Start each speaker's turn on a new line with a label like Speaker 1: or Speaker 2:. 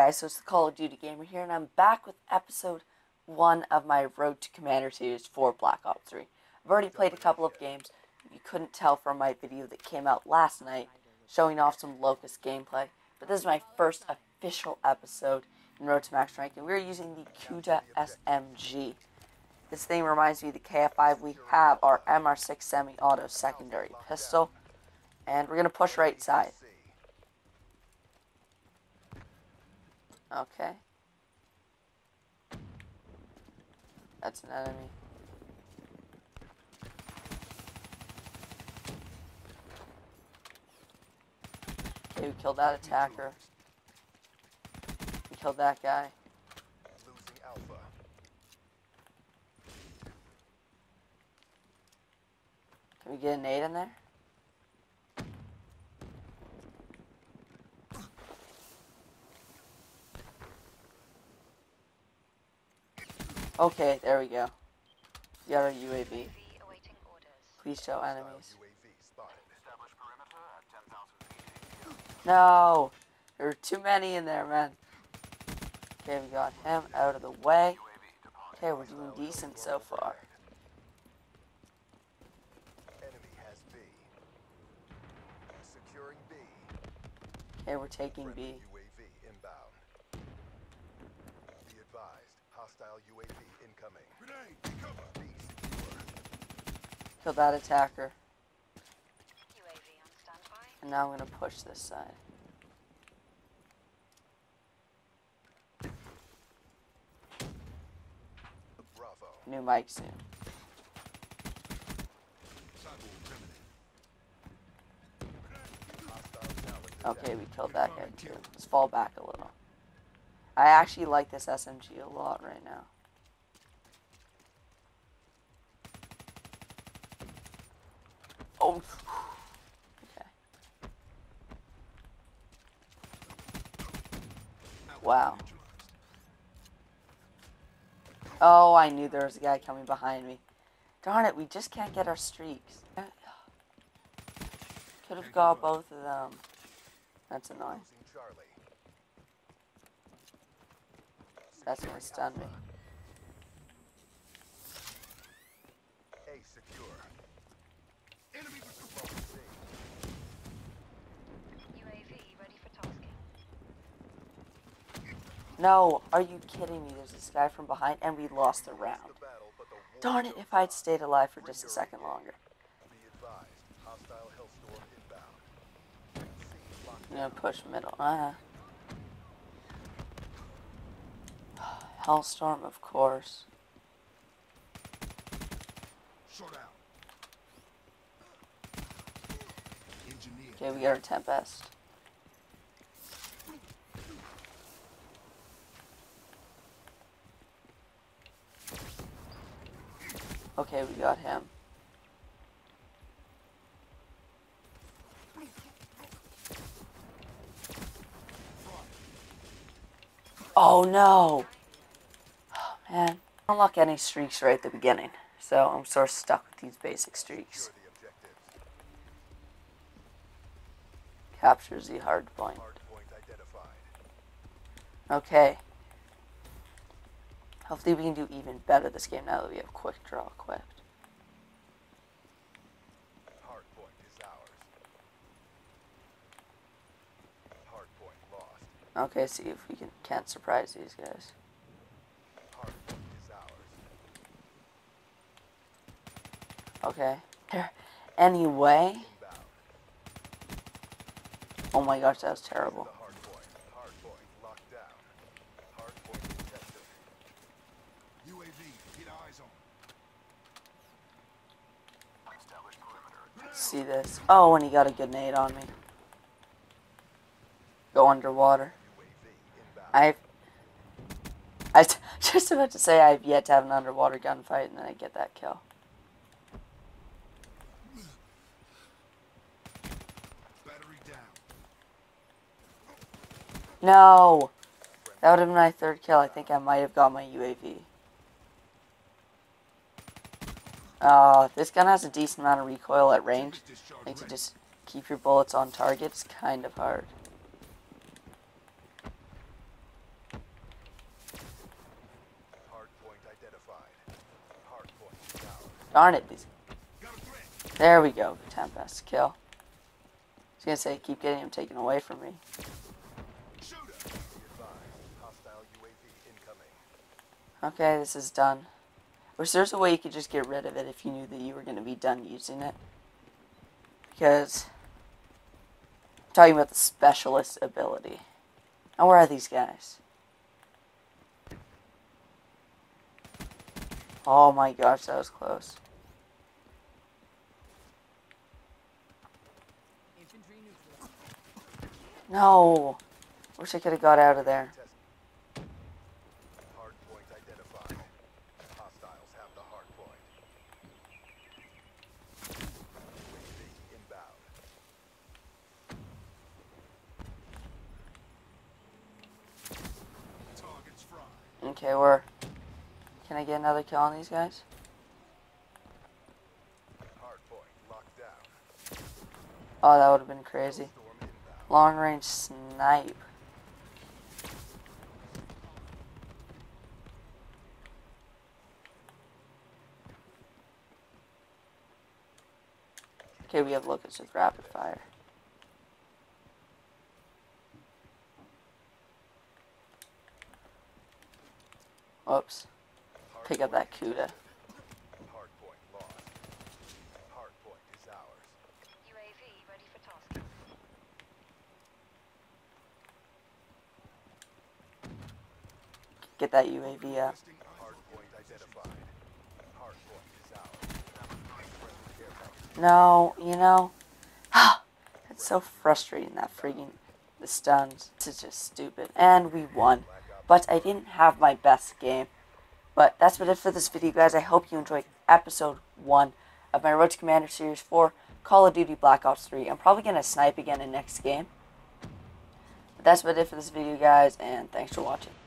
Speaker 1: guys, so it's the Call of Duty Gamer here, and I'm back with episode 1 of my Road to Commander series for Black Ops 3. I've already played a couple of games. You couldn't tell from my video that came out last night, showing off some Locust gameplay, but this is my first official episode in Road to Max Rank, and we're using the Kuda SMG. This thing reminds me of the KF5 we have, our MR6 semi-auto secondary pistol, and we're going to push right side. Okay. That's an enemy. Okay, we killed that attacker. We killed that guy.
Speaker 2: Losing Alpha.
Speaker 1: Can we get a nade in there? Okay, there we go. Got our UAV. Please show enemies. No! There are too many in there, man. Okay, we got him out of the way. Okay, we're doing decent so far. Okay, we're taking B.
Speaker 2: Friendly UAV inbound. Be advised. Hostile UAV incoming. Grenade! Cover!
Speaker 1: Kill that attacker.
Speaker 3: UAV on standby.
Speaker 1: And now I'm gonna push this side.
Speaker 2: Bravo.
Speaker 1: New mic soon. Okay, we killed that guy too. Let's fall back a little. I actually like this SMG a lot right now. Oh. Okay. Wow. Oh, I knew there was a guy coming behind me. Darn it, we just can't get our streaks. Could have got both of them. That's annoying. That's gonna stun me.
Speaker 2: A secure. Enemy with C.
Speaker 3: UAV ready for tasking.
Speaker 1: No, are you kidding me? There's this guy from behind, and we lost the round. Darn it, if I'd stayed alive for just a second longer. I'm gonna push middle. Ah. Hellstorm, of course. Okay, we got our Tempest. Okay, we got him. Oh no! Oh, man, I don't unlock any streaks right at the beginning, so I'm sort of stuck with these basic streaks. Captures the hard point. Okay. Hopefully we can do even better this game now that we have quick draw equipped.
Speaker 2: Hard point is ours. Hard point lost.
Speaker 1: Okay, see if we can can't surprise these guys.
Speaker 2: Hard point is ours.
Speaker 1: Okay. Anyway. Oh my gosh, that was terrible.
Speaker 2: hard point. Hard point locked down. Hard point contested. UAV, get eyes on. Establish perimeter.
Speaker 1: See this. Oh, and he got a grenade on me. Go underwater. I've. I just about to say I've yet to have an underwater gunfight, and then I get that kill. No! That would have been my third kill. I think I might have got my UAV. Uh, this gun has a decent amount of recoil at range. Like to just keep your bullets on target is kind of hard. Darn it, these. There we go. Tempest kill. I was gonna say, keep getting him taken away from me. Okay, this is done. Wish there's a way you could just get rid of it if you knew that you were gonna be done using it. Because I'm talking about the specialist ability. Now where are these guys? Oh my gosh, that was close. No. Wish I could have got out of there.
Speaker 2: Test. Hard point identified. Hostiles have the hard point. UAV inbound. Targets fried.
Speaker 1: Okay, where? Can I get another kill on these guys? Oh, that would have been crazy. Long range snipe. Okay, we have locusts with rapid fire. Whoops. Pick up that
Speaker 3: Kuda.
Speaker 1: Get that UAV
Speaker 2: package
Speaker 1: No, you know, it's so frustrating that freaking the stuns. Is just stupid. And we won, but I didn't have my best game. But that's about it for this video, guys. I hope you enjoyed episode one of my Road to Commander Series 4 Call of Duty Black Ops 3. I'm probably gonna snipe again in next game. But that's been it for this video, guys, and thanks for watching.